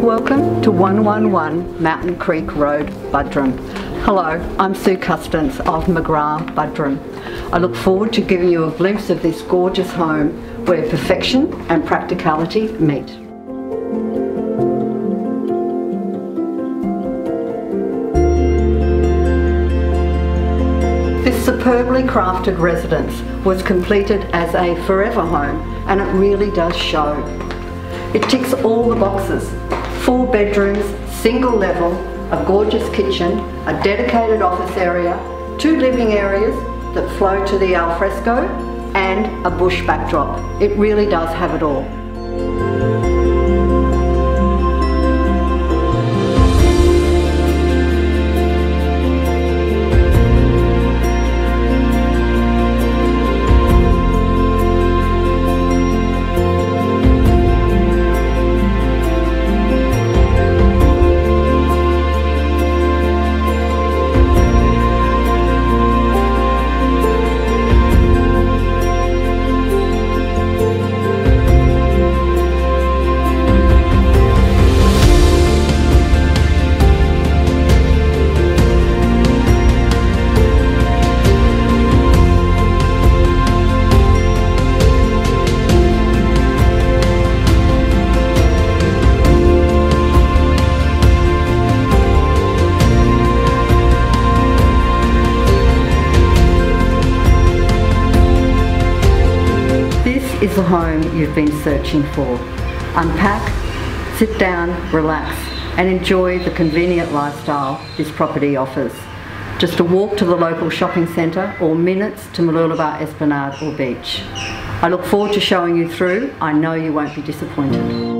to 111 Mountain Creek Road, Buderim. Hello, I'm Sue Custance of McGrath, Buderim. I look forward to giving you a glimpse of this gorgeous home where perfection and practicality meet. This superbly crafted residence was completed as a forever home and it really does show. It ticks all the boxes. Four bedrooms, single level, a gorgeous kitchen, a dedicated office area, two living areas that flow to the alfresco and a bush backdrop. It really does have it all. Is the home you've been searching for. Unpack, sit down, relax, and enjoy the convenient lifestyle this property offers. Just a walk to the local shopping centre or minutes to Mooloolaba Esplanade or beach. I look forward to showing you through. I know you won't be disappointed.